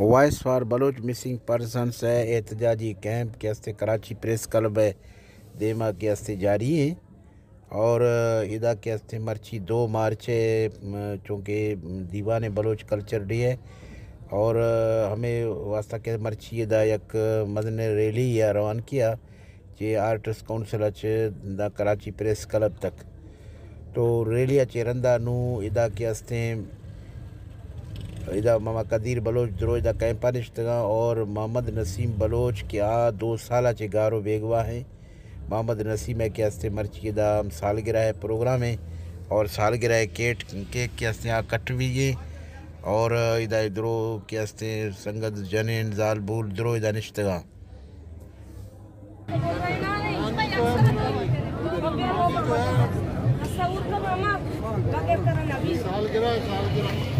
Voice for Baloch missing persons है एहतजाजी camp के हस्ते कराची प्रेस क्लब है। देमा के हस्ते जारी है। और इदा के हस्ते मर्ची दो मार्च है। चूँकि दीवान बलोच कल्चर डे है। और हमें वास्ता के मर्ची इदा एक मदन रैली या रवान किया जे artist council Karachi press club तक। तो रैली अचेरंदा नू इदा के हस्ते इदा मामा कदीर बलोच द्रो इदा कैंपानिश्तगा और मोहम्मद नसीम बलोच के आ दो साल चे गारो बेगवा हैं। मोहम्मद नसीम है के हस्ते मर्ची इदा सालगिरह प्रोग्राम है, और सालगिरह केट केक के हस्ते यहाँ कट भी है, और इदा द्रो के हस्ते संगत जनेन जाल बूल द्रो इदा निश्तगा सालगिरह सालगिरह।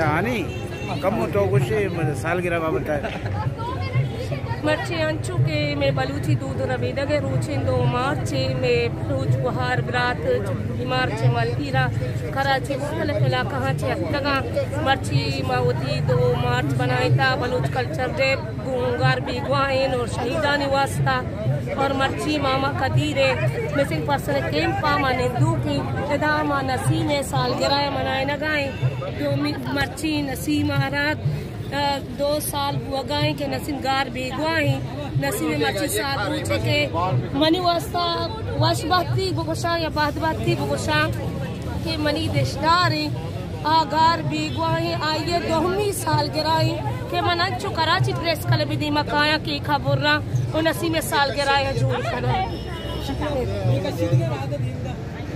हानी कम तो कुछ सालगिरह बाबत है Marce anchuke me baluchi dudu rabidage ruchindo marche me fruj buhar brat marche malpira Karachi मुख्तलिफ़ इलाका चे तगा। मर्ची मावती दो मार्च बनाई था बलूच कल्चर डे गुंगार बिगवाइन और शहीदानी वास्ता और मर्ची मामा कदीरे, मिसिंग पर्सन केम पामा ने दू की इदामा नसीम सालगिरह मनाए नगाए जो मर्ची नसीम आरात दो साल हुआ के नसीम गार बेगवाई नसीम मर्ची साल पूछे के मनी वास्ता, वश बाती बुगोशा या बात बाती बुगोशा के मनी देशदारी आगार बेगवाई आइए दोहमी साल गिराई के मनंचु कराची प्रेस कल विधि मकाया, की खबुर्रा और नसीम साल गिराया जून करा।